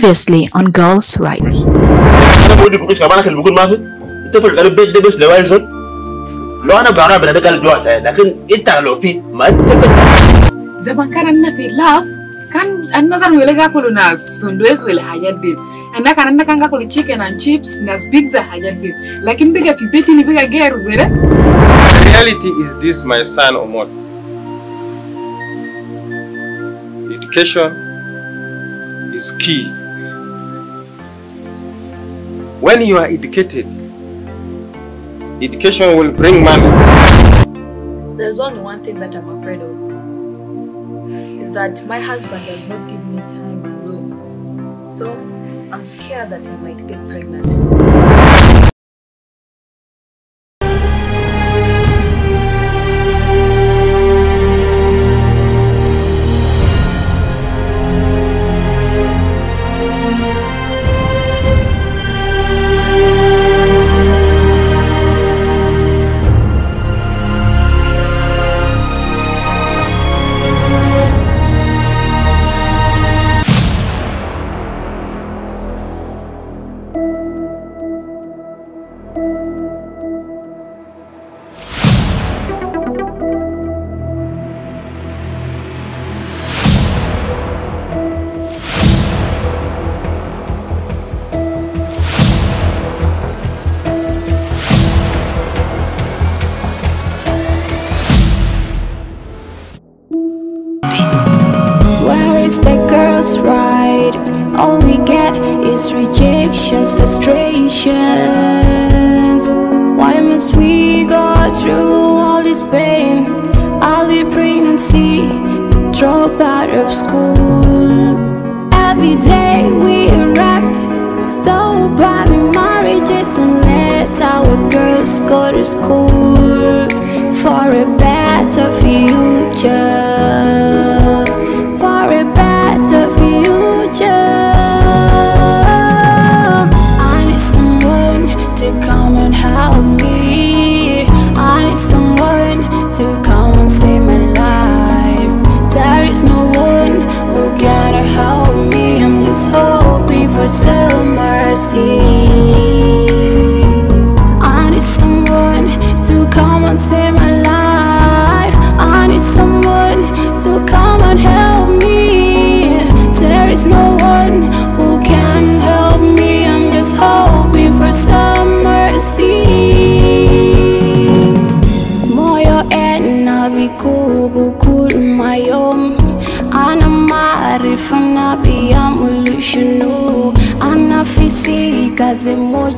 Previously on Girls' Right. أنا بقول لك مش أنا اللي بقول ما في انت في الغرب بيت ده بس لوائل زول لو أنا بعرف بنا ده قال جوع لكن انت لو في ما انت بت زمان كان عندنا في لاف كان النظر ولا ناس سندويس ولا حاجات دي عندنا كان عندنا كان تشيكن شيبس ناس بيتزا حاجات دي لكن بقى في بيتي بقى غير زي The reality is this, my son Omar. Education is key. When you are educated, education will bring money. There's only one thing that I'm afraid of. Is that my husband does not give me time room. So I'm scared that he might get pregnant. For some mercy.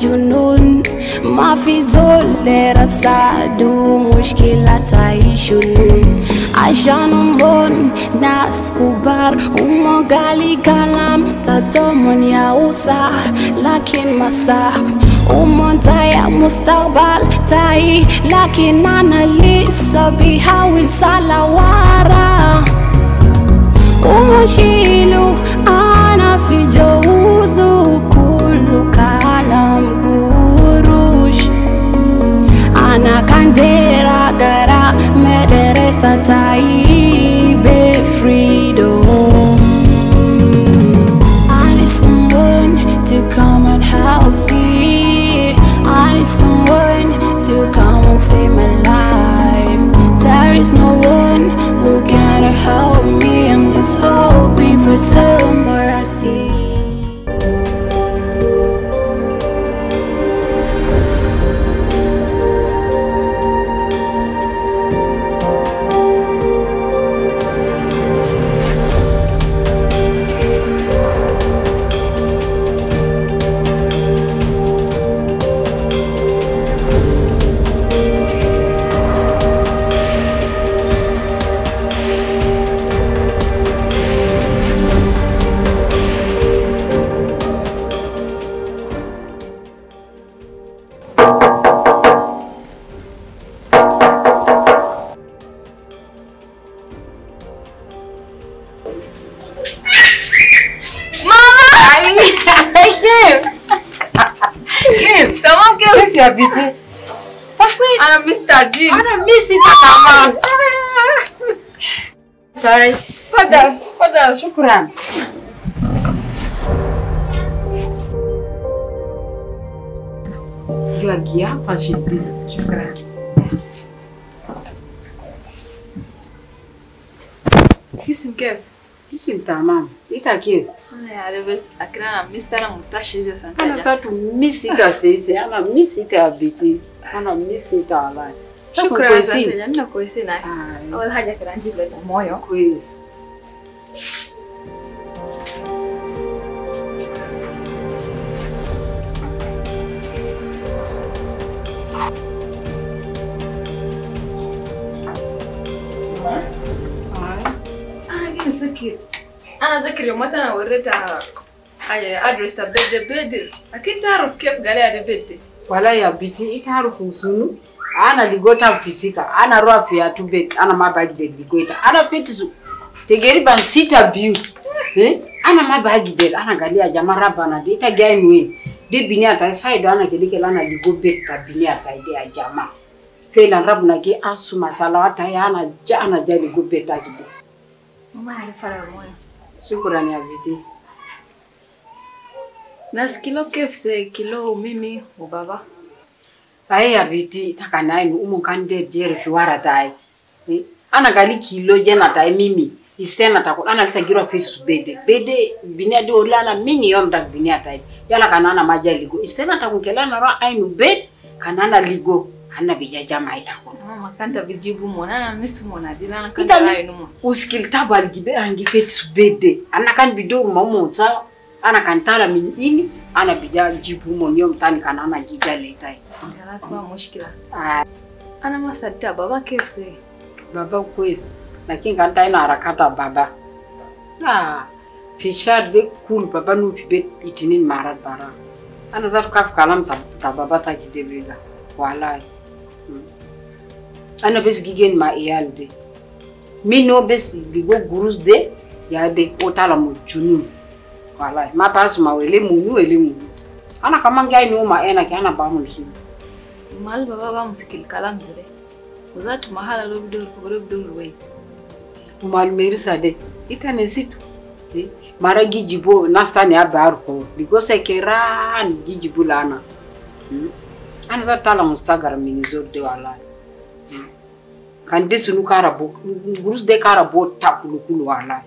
zemojunun ما في زول رصادو مشكلة تعيشون عشان أمون ناس كبار ومقالي كلام تتمون يا وسع لكن مساح ومون تايا مستقبل تاي لكن أنا لسه بحاول سالوارا ومشيلو أنا في جوزو na kandera gara medere satai be freedom I need someone to come and help me. I need someone to come and save my life. There is no one who can help me. I'm just hoping for someone unajua gia fashidi. Shukrani. Isimke. Isimtamam. Itakie. Ana alves akina mistara mutashije sana. Ana tatu misita sisi, ana misita biti. Ana misita ala. Shukrani sana. Ninakuhisi naye. Wala haja kiranji bila moyo. Kweli. Fikir. Ana zakir mata na wareta aya address ta bedde bedde. Akin taaruf kef gale ade bedde. Wala ya biti ita harufu sunu. Ana ligota fisika. Ana roa fia tu bet. Ana mabagi de ligota. Ana petisu. Tegeri ban sita biu. Eh? Ana mabagi de. Ana galia jama rabana de. Ita gain we. De bini ata side ana kelike lana ligo bet ta bini ata ide ya jama. Fela rabuna ki asu masala wata ya ana jana jali go bet Shukrani ya viti nasikilo kefse kilo mimi ubaba. Aye ya viti takanaimi umukande jere fiwara tai e, anagali kilo jena tai mimi. Istena takut analisagira fisu bede. Bede bini adi olana mini yom bini atai yala kanana maja ligo. Istena takunkela naro ainu bed kanana ligo. Ana bija jamai Kanta bijibu mona na misu mona dina na kanta rai numo. Uskil tabal gibe angi fitu bede. Ana kan bidoru mamonza. Ana kantara min ini. Ana bija jibu mon yom tani kanana gija leitai. Galas ma mushkila. Ah, Ana masadda baba kefse baba kwezi lakini kanta ina harakata baba ah fishar de kul baba nu pibe itinin marat bara ana zar kaf kalam ta, ta baba ta ki de bega wallahi. Ana bes gigen ma iyal de mino bes ligo gurus de ya de otala mo junu wala ma pas ma wele munu wele munu ana kama ngai ni uma ena ki ana ba mu su Mal baba ba musikil kalam zile. Uzatu mahala lo bidor ko lo bidor we wei. umalmerisa de itane situ mara gijibo nastani abar ko ligo sekeran gijibo lana Hmm. ana za tala mustagar mini zor de wala Hmm. Kan de sunu kara bo gurus de kara bo takulu kulu wala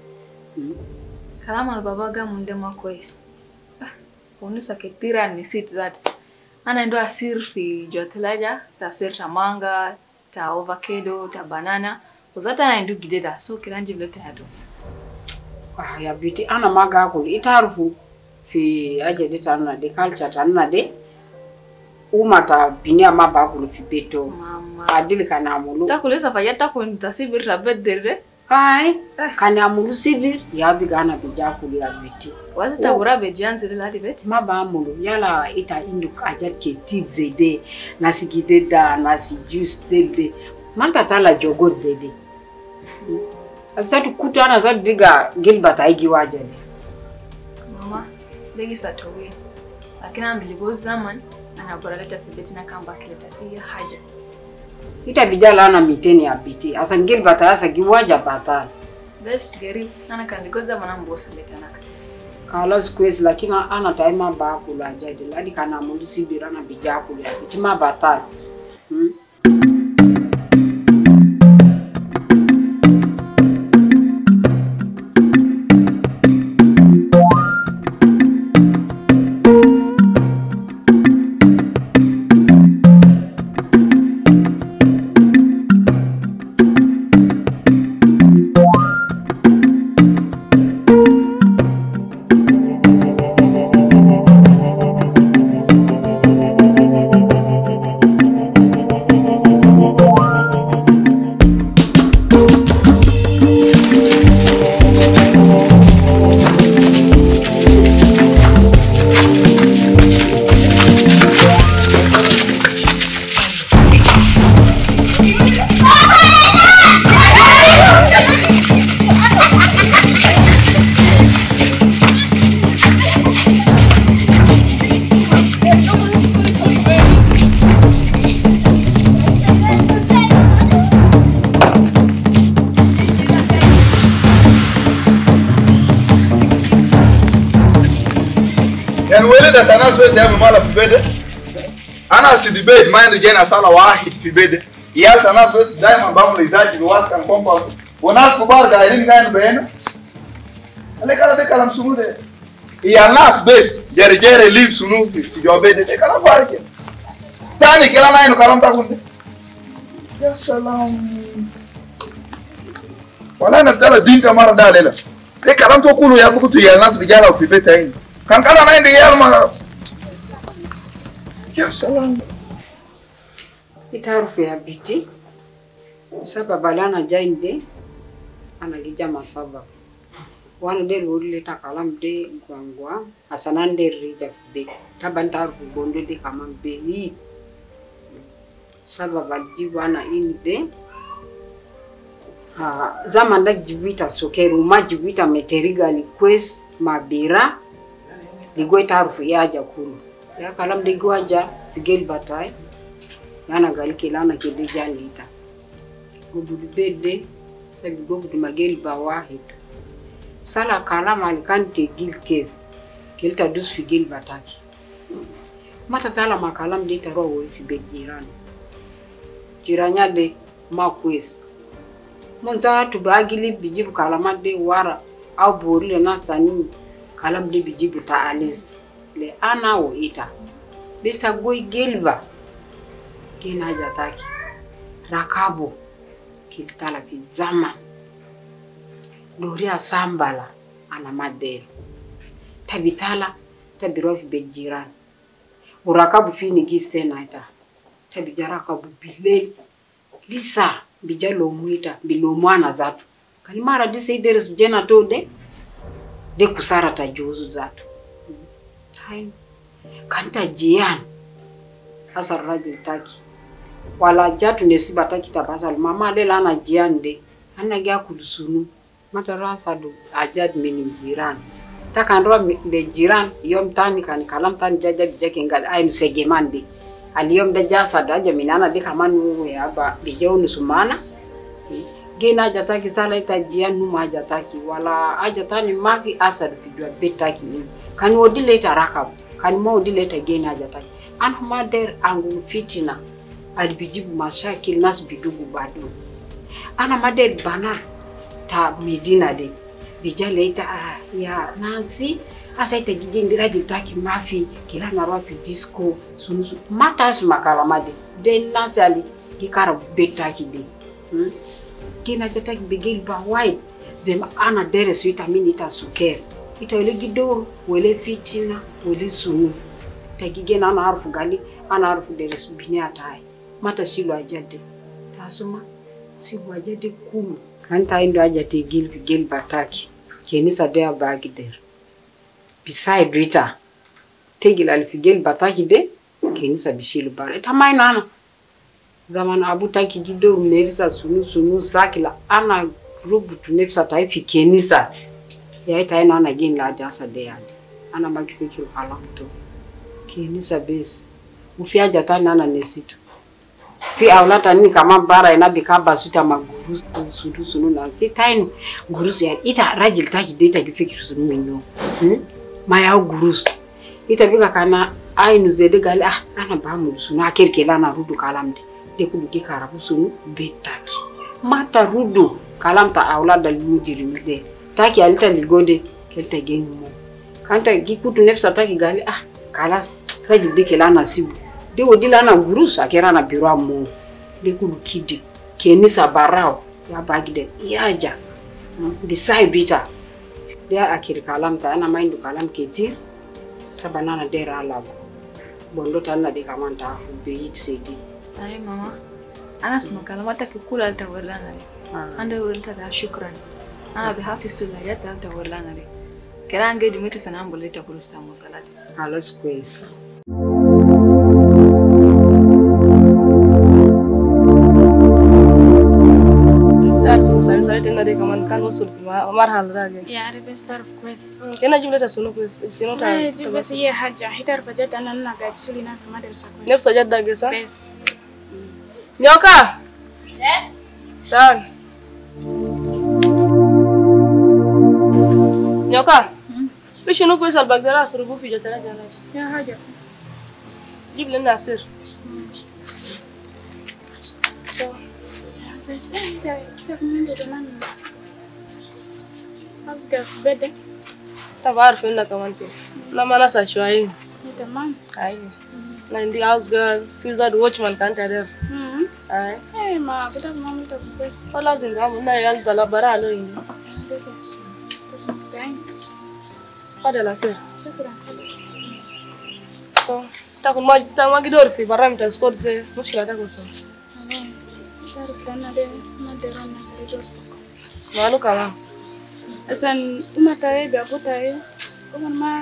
kalama al baba ga munde ma kois. Onu saketira ni sit zat. Ana ndo asir fi jotelaja ta sir ta manga ta avocado ta banana. Uzata na ndu gideda so kiranji vyote hado ah ya beauty ana maga ko itarufu fi aje de tanna de culture tanna de umata binia pipeto mama. Adili kanamulu takuleza faya takunta sibir rabet derre kai kanamulu sibir yabi gana bija kuli abiti wazi tabura bejanze le ladi ma ba amulu oh. yala ita indu ajat ke tivzede nasigide da na si juice delde manta tala jogor zede. Mm. alisatu kutana zat biga gilbert aigi wajade mama begi satowe mbili ambiligo zaman anaboraleta vibe na kamba akileta hiyo haja ita bijala ana miteni ya biti. Asa ngil bata asa giwaja bata. bes geri ana kandigoza mwana mbosi leta naka kala squeeze lakini ana taima ba kula jadi ladi kana mulisi birana bijakulu apitima batal hmm? yani da tana so sai mu mala fibede. Ana si debate mind jana sala wahid fibede. Ya tana so daima bamu lizaji biwas kan kompa wanas kubar ga irin gain bayana ale kala de kalam sumude ya nas base. Jere jere liv sunu jobede de kala farke tani kila na ino kalam takunde ya salam wala naftala dinka mara dalela de kalam to kulu ya fukutu ya nas bijala ufibeta hii kankala anaenda Yalma. Ya salam. Itarufu ya biti. Saba balana jainde anagija masaba. Wana de lori takalam de gwangwa asanan de rija kubi. Taban tarufu de kama be yi. Saba balji wana inde. Ah, de. zama nda jivita sokeru ma jibwita meterigali kwes mabira ligwe tarufu yaja kulu ya kalam de aja figel batai yana gali kelana kidi janita gubudu bedde sabi gubudu magel ba wahid sala kalam al kante gil kev. Dusu dus fi bataki. Mata tala makalam de taro wo fi jirani. Jiran jiranya de ma kwes mon za tu ba gili bijibu kalama de wara au bori na nasani kalam de bijibu ta alis le ana wo ita. Bisa goi gelba kina jataki. Rakabo kilitala fi zama doria sambala. Ana madelo. Tabitala tabiro fi jiran urakabu fini gisena ita tabijarakabu bilel. Lisa. Bija muita bilomwana zatu. Kalimara jena to de kusara ta juzu zatu time kanta jian hasa rajil taki. Wala jatu ne siba taki tabasal mama de lana jian de. Anna gya kudusunu mata rasa do ajad mini jiran. Ta kan ro de jiran. Yom tani kan kalam tani jaja bijake ngal ay msegeman de. Aliyom da jasa da jaminana de kamanu ya ba bijawnu sumana gena jataki sala ita jian nu jataki wala ajatani mafi asar fidwa betaki ni kan wodile ita rakab kan mo wodile ita gena jataki an huma der angu fitina alibijibu mashakil nas bidugu badu. Ana mader bana ta medina de bijale ita ah, ya nansi asa ita gijindira jitaki mafi kila narwa fi disco sunusu matas makala made de nansi ali gikara betaki de hmm? Kina jataki bigil ba wai zema ana dere suita mini ita suker ita wele gidoro wele fitina wele sunu. Ta gigena ana harufu gali ana harufu dere su bini atai mata shilo ajade. Tasuma sibu ajade kumu. Kanta indo ajate gil gil bataki. Kenisa dea bagi dere. Beside rita tegil alfigel bataki de kenisa bishilu bara ita mai nana abutaki abu taki gido merisa sunu sunu sakila ana rubutu tunepsa taifi kenisa. Ya ita ina ana gin la jasa de ana ana ala mto. Kenisa base ufiaja tani ana nesitu. Fi aulata ni kama bara ina bika basuta maguru sunu sunu na si taini gurusu ya ita rajil taki de ita gifiki sunu minyo hmm? maya gurusu. Ita bika kana ainu zede gali ah ana bamu sunu akirikela na rudu kalamde de dekuluki karabusunu be taki mata rudo kalamta awla dalimu dirimude taki alita ligode kelta genumo kanta gikutu nefsa taki gali ah kalas raji lana siu de odila na gurus akera na biro amo dekulukidi kenisa sabarao ya bagi bagide yaja bisai bita. De akiri kalamta ana maindu kalam ketir tabanana dera alago. Bondo tanna de kamanta be yit sedi Ay mama, ana suma kalamata kikula alta warlangare. Ande urelta ga shukran. Ana bi hafi sula yata alta warlangare. Kera ange dimiti sana ambuleta kurusta musalati. alas kwesa Dar sunu sami sami tena de kaman kan musul ma mar hal rage. يا عربي استعرف كويس Kena jumla ta sunu kwes sinu ta. لا جيب بس هي حاجة حتى رفجت أنا أنا قاعد سولينا في مدرسة كويس Nefsa jadda gesa. بس Nyoka. Yes. Tag. Nyoka. Bishinu kwes al bagdara surubu fi jotala jala. يا حاجة Jib lena sir. So, basi kita kita kumende tamam. How's girl bed? طب عارف انك كمان كده لما نسى شوية Tamam. ايوه na ndi house girl feel that watchman kan ta der Mhm. ai Eh, ma aku tak mau minta kubes. Oh, lazim kamu na yal bala ini alo ini. Ada lah sih. So, tak mau tak mau gitu orfi barang transport sih, muskilah tak usah. Malu kala. Asan uma tae bi aku tae, uma ma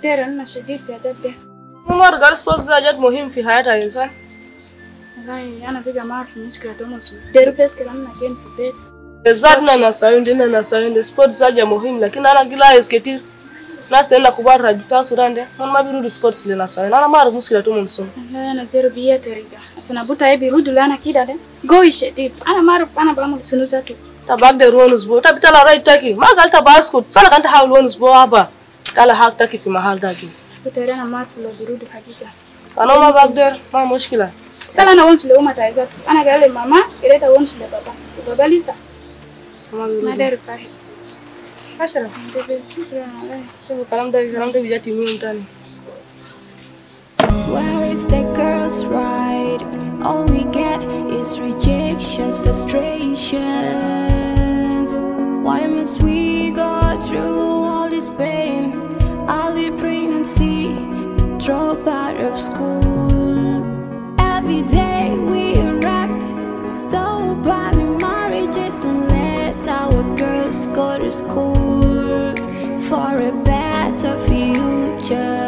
teran nasyidid bi ajad deh. Umar garis muhim fi hayat insan. anapiga mafi muziki wa Thomas Derupeski na mna Ken Fubet eh, Zadna na sport zaja muhimu lakini ana gila esketir nastaenda kubarra jutasu rande mon mabirudi sports lena Sayundi ana mara muziki wa Thomas ana jaribia terida. Sana buta ebi rudu lana kida de. Goishe dit ana mara ana balamu sunuza tu tabagde ruonus bo tabitala right taki. Magalta basket. Sana kanta hawlonus bo haba. Kala hak taki fi mahal gagi utairana marfu lo birudi hakika. Anoma bagder ma mushkila. Sala na. Ana gale mama, le baba. Mama mimi. Eh, kalamu da kalamu da mtani. Where is the girl's right? All we get is rejections, frustrations. Why must we go through all this pain? Early pregnancy, drop out of school. Every day we erupt, stop planning marriages and let our girls go to school for a better future.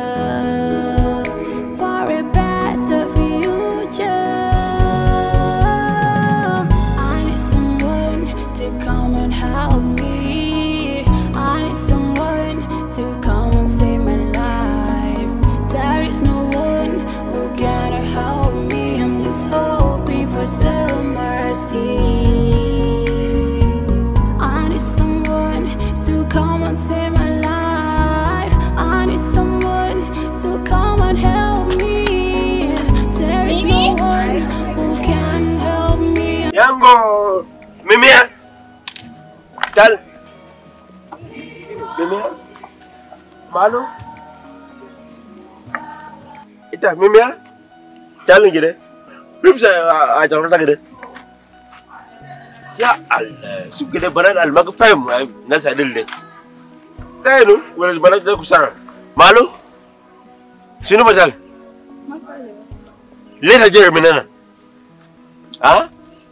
Yango, tal, mimea, malo, ita mimea, talin gire, bimsa eh, a jarar ta. Ya Allah, su gire banan almaka fahim na sadin ne. Ta yi nu, wani malo, sinu ah?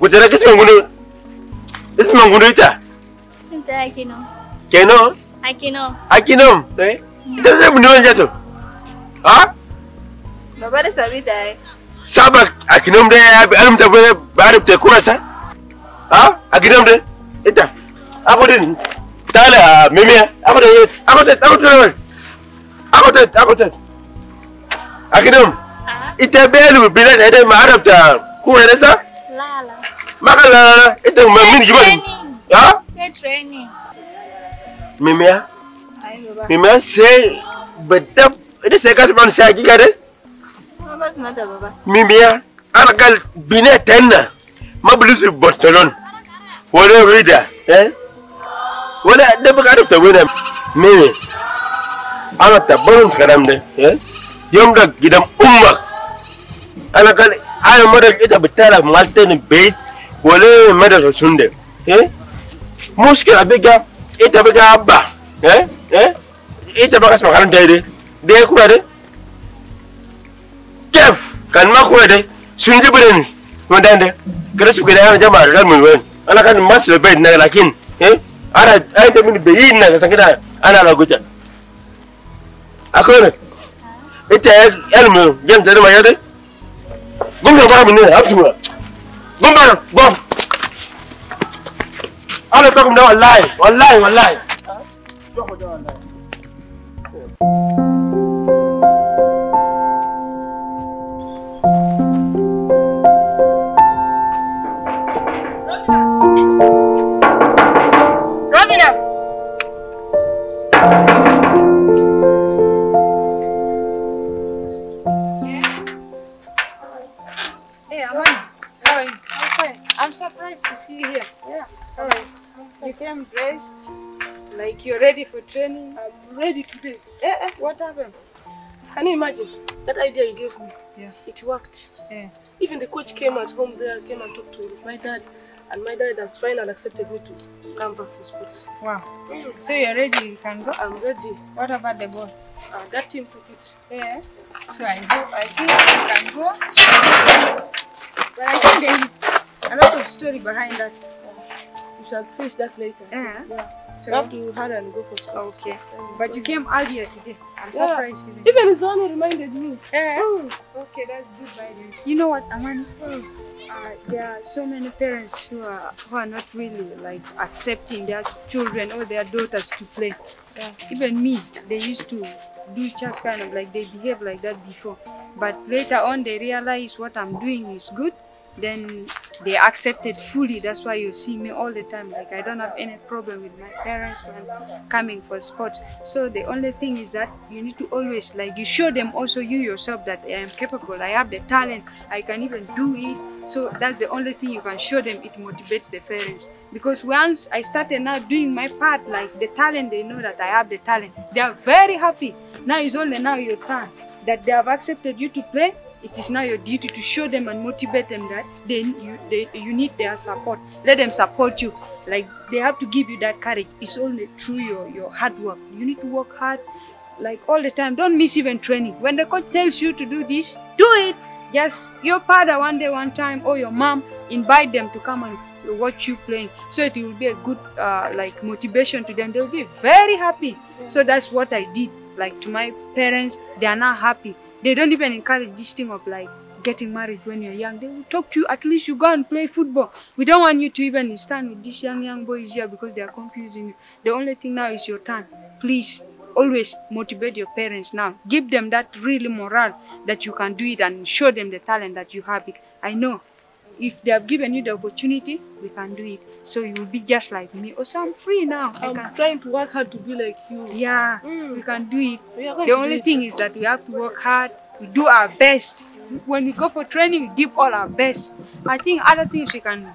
gutera kisi mangundo kisi mangundo ita ya? ita akino. Keno akino. Akino? Eh hmm. ita se mundo anja tu? ha babare sabita eh saba akinom de alum ta bere barib te kurasa ha akinom de ita ako din tala meme Aku de ah, ah. aku de aku de aku de aku de akinom ah. ita belu bila de ma arab ta kurasa la la لا لا لا لا ميميا ميميا سي بدب بابا ميميا أنا قال بنا ما بلوز بطلون ولا ولا أنا أنا أنا wale meda to sunde. Eh? Muskila bega ita bega abba. Eh? Eh? Ita baka sama kan daide. De ku de kef kan ma ku de sunde bren mo dande gara su kida yana jama'a da mun wen. Ana kan masu bai na lakin eh? Ana ai da mun bai na ga sangida ana la guta akore ita elmu yam da ma yade? Gunga ba mun ne absuma. Absu mura gumna gom ana takum da wallahi wallahi wallahi Robina! Training. I'm ready today. Eh, eh, what happened? Can you imagine that idea you gave me? Yeah. It worked. Yeah. Even the coach came at home there, came and talked to my dad, and my dad has finally accepted me to come back for sports. Wow. So you're ready? You can go? I'm ready. What about the ball? Uh, that team took it. Yeah. So I hope I think you can go. But I think there is a lot of story behind that. We shall finish that later. Yeah. Yeah. So we have to hurry and go for sports. Okay. This But you came earlier today. I'm Yeah. surprised you didn't. Even his son reminded me. Yeah. Mm. Okay, that's good by then. You know what, Amani? Uh, there are so many parents who are who are not really like accepting their children or their daughters to play. Even me, they used to do just kind of like they behave like that before. But later on, they realize what I'm doing is good. Then they accept it fully. That's why you see me all the time. Like I don't have any problem with my parents when coming for sports. So the only thing is that you need to always like you show them also you yourself that I am capable. I have the talent. I can even do it. So that's the only thing you can show them. It motivates the parents. Because once I started now doing my part, like the talent, they know that I have the talent. They are very happy. Now it's only now your turn that they have accepted you to play. It is now your duty to show them and motivate them that then you they, you need their support. Let them support you. Like they have to give you that courage. It's only through your your hard work. You need to work hard, like all the time. Don't miss even training. When the coach tells you to do this, do it. Just your father one day, one time, or your mom invite them to come and watch you playing. So it will be a good uh, like motivation to them. They will be very happy. So that's what I did. Like to my parents, they are now happy. They don't even encourage this thing of like getting married when you're young. They will talk to you. At least you go and play football. We don't want you to even stand with these young young boys here because they are confusing you. The only thing now is your turn. Please always motivate your parents now. Give them that really morale that you can do it and show them the talent that you have. I know if they have given you the opportunity, we can do it. So you will be just like me. Also, I'm free now. I I'm trying to work hard to be like you. Yeah, Mm. we can do it. We are going The only it. thing is that we have to work hard. We do our best. When we go for training, we give all our best. I think other things we can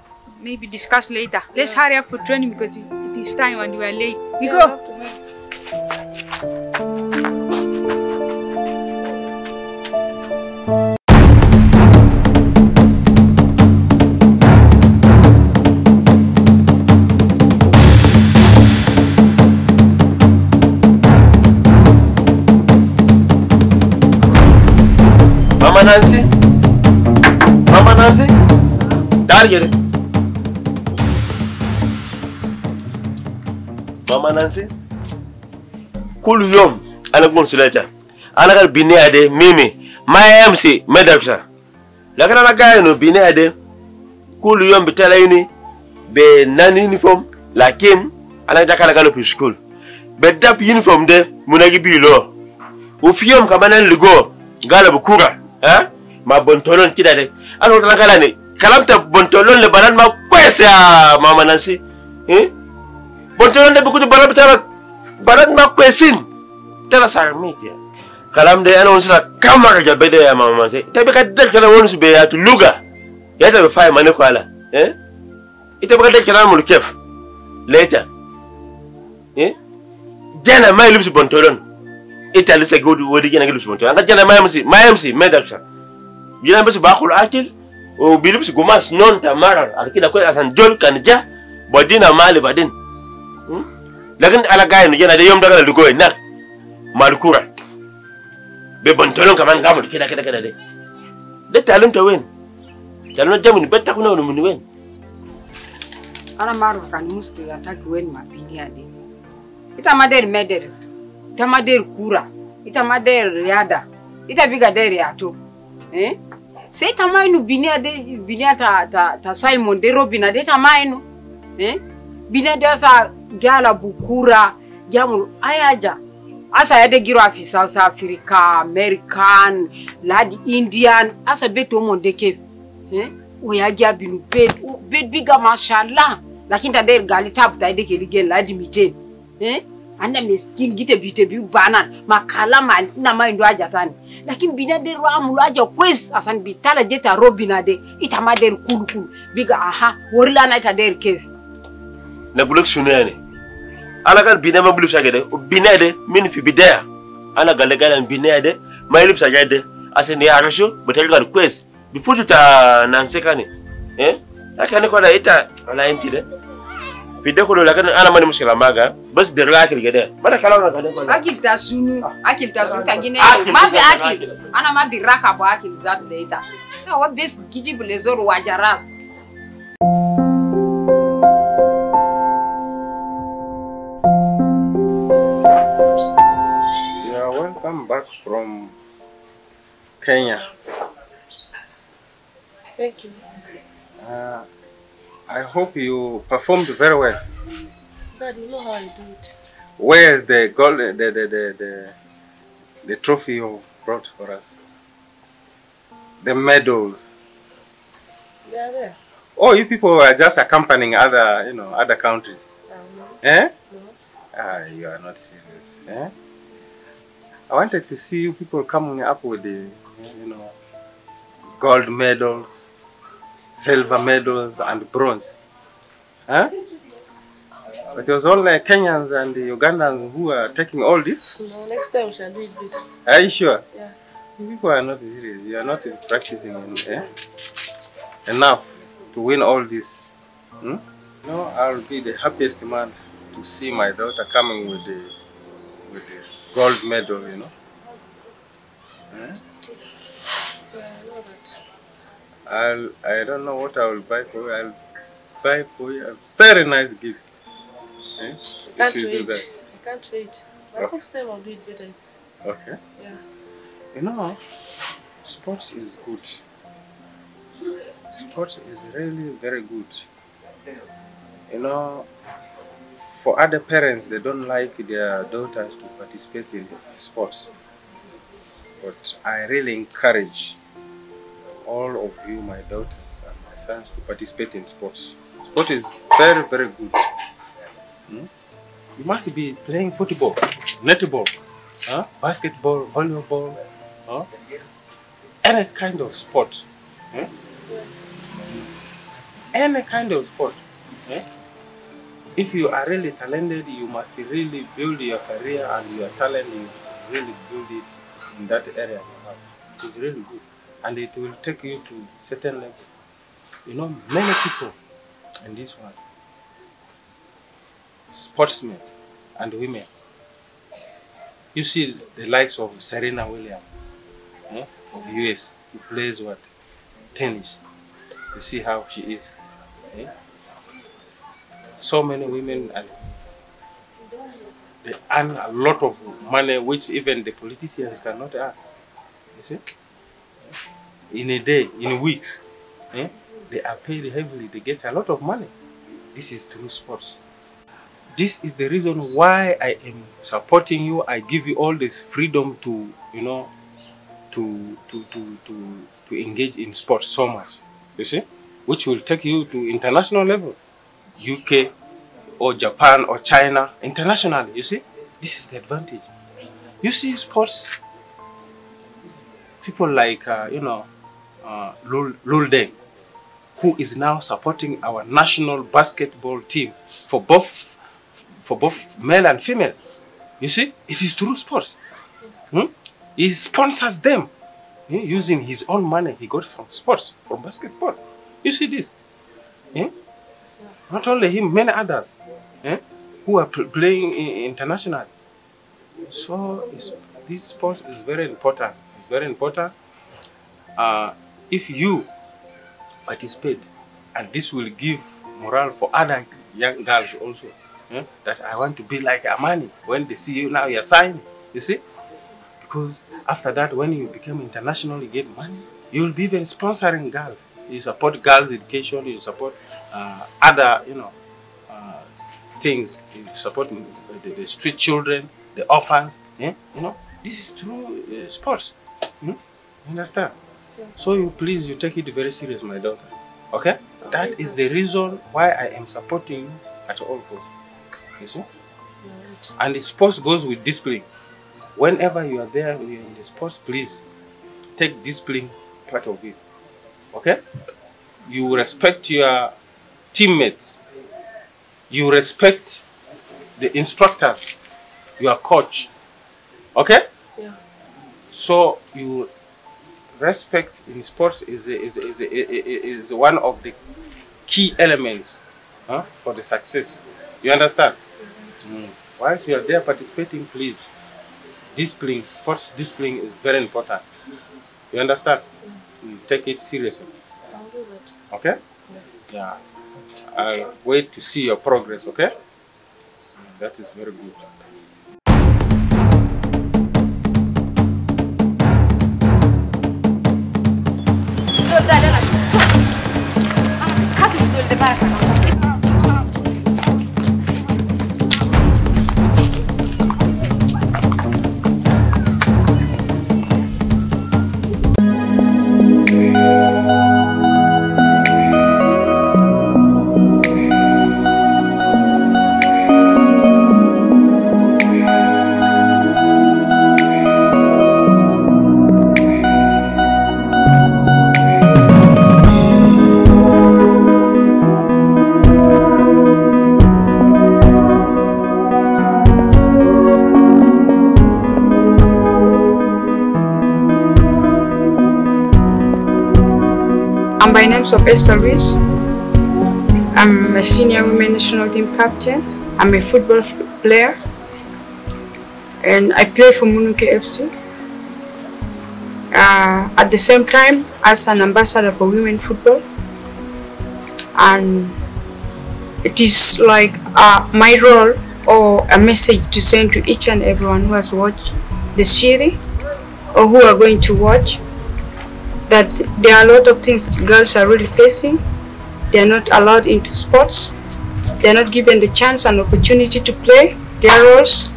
maybe discuss later. Let's hurry up for training because it, it is time and we are late. We Yeah, go. Mama Nancy? Mama Nancy? Dar gele. Mama Nancy? Kulu yom ana gun sulata. Ana kal bini ade mimi. My MC medaksa. Lakana na gaya no bini ade. Kulu yom bitala ini be nan uniform lakin ana dakala galo pi school. Be dap uniform de munagi bilo. Ufiyom kamana ligo gala bukura. Eh? Ma bontolon kida de. Ano tala kala ni. Kalamta bontolon le banan ma kwese ya mama Nancy. Eh? Bontolon de bukutu banan bitala banan ma kwesin. Tala sarmiti ya. Kalam de ana wonsila kama ka jabe de ya mama Nancy. Tabi ka del kala wonsu be ya tu luga. Ya tabi fay mane ko ala. Eh? Ita baka del kala mul kef. Later. Eh? Jana mai lipsi bontolon. Ita lisa gudu wodi gina gilbis monto anga jana mayamsi mayamsi medaksa jana bisi bakul akil o bilibis gumas non ta marar arkida ko asan jol kan ja bodina mali badin lakin ala gay no jana de yom daga lugo na malkura be bontolon kaman gamu kida kida kida de de talum ta wen. Talum jamu ni betta kuna mun wen. Ana maro kan musti ataki wen mapini ade ita mader mederes ita mader kura. Ita mader yada ita biga der yato eh? Sai ta mainu binia de binia ta ta ta Simon de Robina de ta mainu eh? Binia de sa gala bukura jamu ayaja asa yade giro afi South Africa American ladi Indian asa beto mon de ke eh? O ya gya binu bed bed biga mashallah. Lakini ta der gali tap ta de ke ligen ladi miten eh anda miskin gite bite bi banan makala ma na ma ndo aja tani. Lakini bina de ro amulu aja kwes asan bitala jeta robina de ita ma der kulu kulu. Biga aha worila na ita der kev. Na buluk sunene ala gal bina ma buluk sagede bina de min fi bidaya ana gal gal bina de. Ma ilip sagede asan ni arasho betel gal kwes bi putu ta nan sekane eh? Akane ko da ita ala inti de ko ko lakin ana mani muskila maga bas der la akil gede. Mana kala na gade akil ta sunu akil ta sunu ta gine ma fi akil. ana ma bi raka bo akil zat leita. Ta wa bes giji bule zor wajaras You are welcome back from Kenya. Thank you. Uh, I hope you performed very well. Dad, you know how I do it. Where is the gold, the, the, the, the, the trophy you've brought for us? The medals. They are there. Oh, you people are just accompanying other, you know, other countries. Um, Eh? no. Ah, you are not serious. Eh? I wanted to see you people coming up with the, you know, gold medals, silver medals, and bronze. Huh? But it was only Kenyans and the Ugandans who are taking all this. No, next time we shall do it better. Are you sure? Yeah. You people are not serious. You are not practicing eh? enough to win all this. Hmm? No, I'll be the happiest man to see my daughter coming with the with the gold medal. You know. Eh? Yeah, I know that. I'll I don't know what I will buy for you. I'll buy for you a very nice gift. Eh? If Can't you wait. I can't wait. But Oh. next time I'll do it better. Okay. Yeah. You know, sports is good. Sports is really very good. You know, for other parents, they don't like their daughters to participate in sports. But I really encourage all of you, my daughters and my sons, to participate in sports. Sport is very, very good. Hmm? You must be playing football, netball, huh? basketball, volleyball, huh? any kind of sport. huh? Any kind of sport. eh? If you are really talented, you must really build your career and your talent, you really build it in that area. It's really good. And it will take you to certain level. You know, many people in this one, sportsmen and women, you see the likes of Serena Williams eh, of US, who plays what? Tennis. You see how she is. eh? So many women and they earn a lot of money which even the politicians cannot earn. You see? In a day, in weeks, eh, they are paid heavily, they get a lot of money. This is through sports. This is the reason why I am supporting you. I give you all this freedom to, you know, to to to to, to engage in sports so much. You see? Which will take you to international level. UK or Japan or China internationally. You see? This is the advantage. You see sports people like uh, you know uh, who is now supporting our national basketball team for both for both male and female. You see, it is through sports. Hmm? He sponsors them eh, using his own money he got from sports, from basketball. You see this? eh? Not only him, many others eh, who are playing internationally. So this sport is very important. It's very important. Uh, if you participate, and this will give morale for other young girls also, eh, that I want to be like Amani. When they see you now, you're signing. You see, because after that, when you become international, you get money. You will be even sponsoring girls. You support girls' education. You support uh, other, you know, uh, things. You support the, the street children, the orphans. Yeah? You know, this is through uh, sports. Hmm? You understand? So you please, you take it very serious, my daughter. Okay? That is the reason why I am supporting you at all costs. You see? And the sports goes with discipline. Whenever you are there in the sports, please take discipline part of it. Okay? You respect your teammates. You respect the instructors, your coach. Okay? Yeah. So you respect in sports is a, is is, is one of the key elements huh, for the success. You understand? Mm. Once you are there participating, please, discipline, sports discipline is very important. You understand? Mm, Take it seriously. I'll. Okay? Yeah. I wait to see your progress, okay? That is very good. Dale, dale, dale. Cactus, dole de barca, no? By name is Esther Reese. I'm a senior women national team captain. I'm a football player. And I play for Munuki FC. Uh, at the same time, as an ambassador for women football. And it is like uh, my role or a message to send to each and everyone who has watched the series or who are going to watch that there are a lot of things girls are really facing. They are not allowed into sports. They are not given the chance and opportunity to play their roles.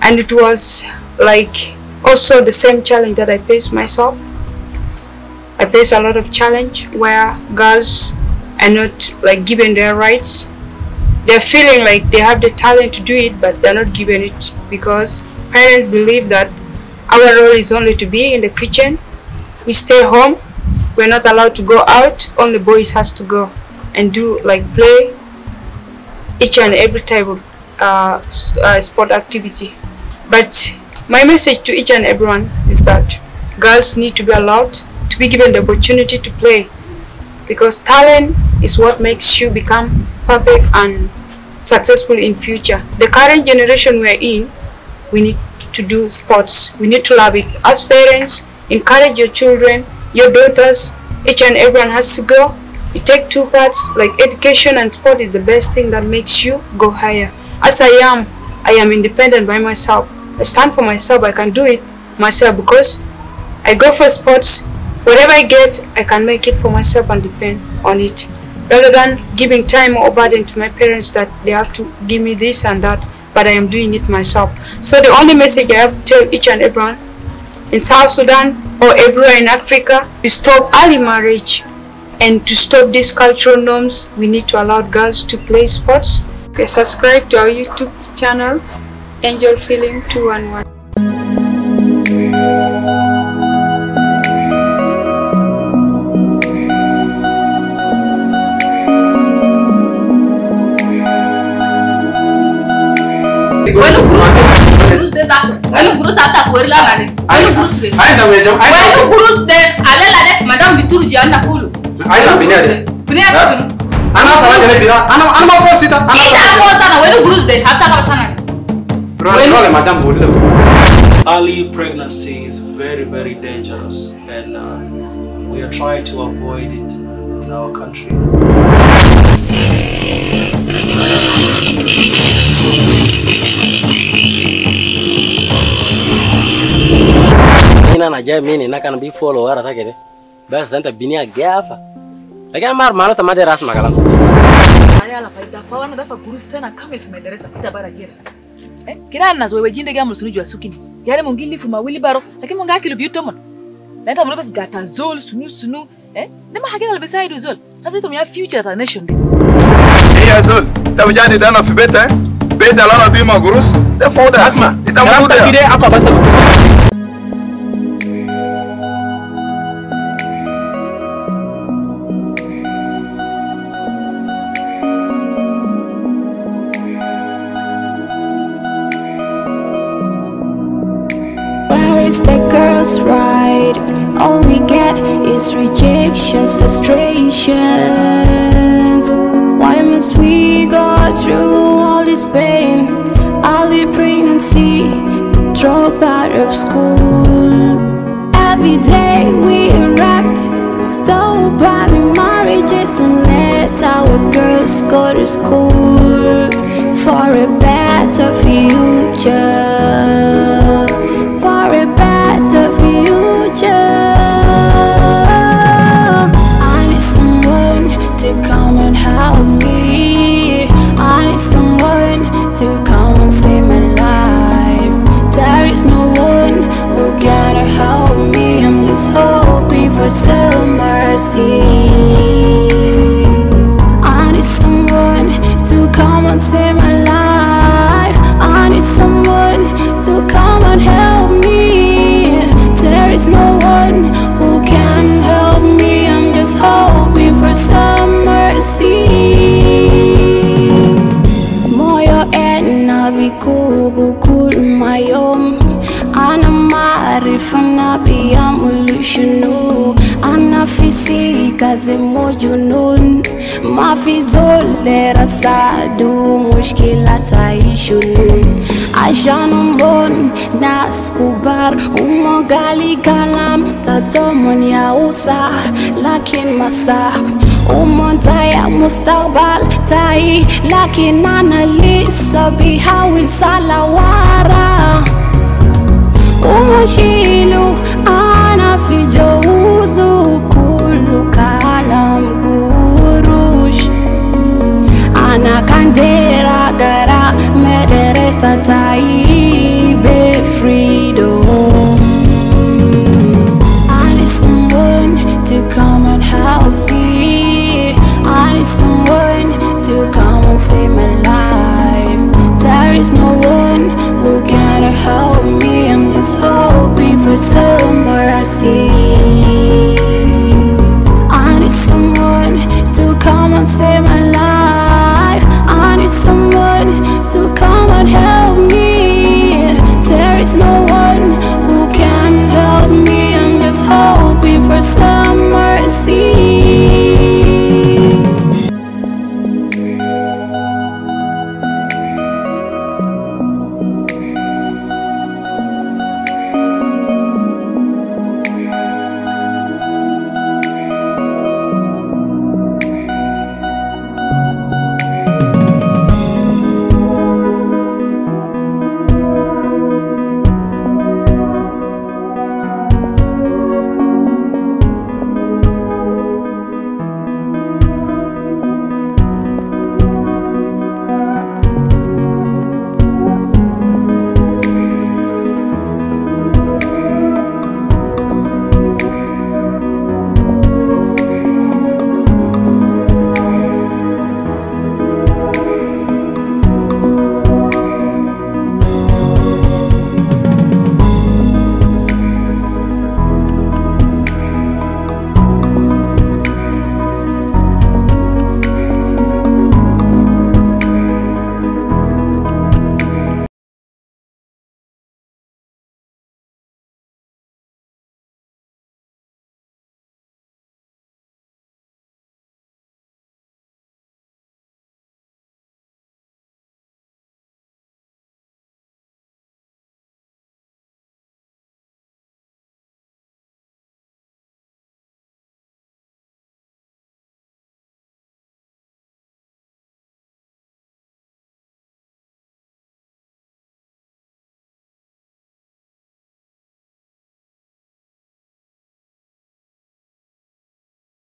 And it was like also the same challenge that I faced myself. I face a lot of challenge where girls are not like given their rights. They're feeling like they have the talent to do it, but they're not given it because parents believe that our role is only to be in the kitchen we stay home we're not allowed to go out only boys has to go and do like play each and every type of uh, uh, sport activity. But my message to each and everyone is that girls need to be allowed to be given the opportunity to play because talent is what makes you become perfect and successful in future. The current generation we're in we need to do sports. We need to love it. As parents encourage your children your daughters each and everyone has to go. You take two parts like education and sport is the best thing that makes you go higher. As i am i am independent by myself. I stand for myself i can do it myself because i go for sports. Whatever i get i can make it for myself and depend on it. Rather than giving time or burden to my parents that they have to give me this and that but i am doing it myself. So the only message i have to tell each and everyone in South Sudan or everywhere in Africa to stop early marriage and to stop these cultural norms. We need to allow girls to play sports. Okay, subscribe to our YouTube channel, Angel Films 211. wani gurus de za wani gurus ata ko rila na gurus de Aina wejo, aina gurus de ale la de madam bituru ji anda kulu. Aina bini ade. bini ade Ana sana jene bira. Ana ana ma fo sita. Ana ita ko sana wani gurus de hatta ka sana. Role role madam bolile. Early pregnancy is very, very dangerous, and uh, we are trying to avoid it in our country. Ina na jai mini na kan bi follow wara take de bas santa binia gafa lakini mar malo tamade ras magala ala faida fa wana dafa guru sana kama madarasa kita bara jira. Eh, kira na zoe jinde ga musunu jwa sukini. Yale mungili fu mawili baro, lakini munga kilo biuto mon. Na nta mulabas gata zol sunu sunu, eh? Nema hakina lebesa idu zol. hasa ito mya future ta nation de. ya zol tabujani dana fi beta eh beta lana bima gurus te foda asma itamuda kide apa basa girls' right? All we get is rejections, frustrations. Why must we go through all this pain? Early pregnancy, drop out of school. Every day we erupt, stop planning marriages and let our girls go to school for a better future. Ajanumon naskubar umogali kalam tatomon ya usa lakin masa. Umo ya mustakbal tai lakin analisa bihawil salawara. Umoshilu ana fi jawuzu kuluka I need someone to come and help me. I need someone to come and save my life. There is no